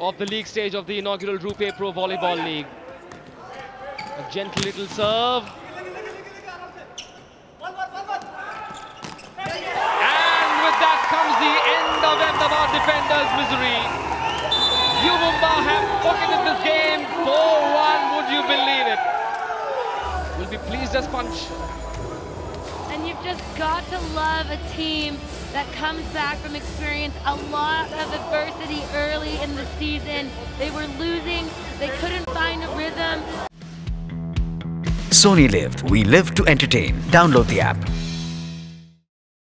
of the league stage of the inaugural RuPay Pro Volleyball League. A gentle little serve. And with that comes the end of Ahmedabad defenders' misery. U Mumba have pocketed this game 4-1, would you believe it? Will be pleased as punch. And you've just got to love a team that comes back from experience a lot of adversity early in the season. They were losing, they couldn't find a rhythm. Sony LIV. We live to entertain. Download the app.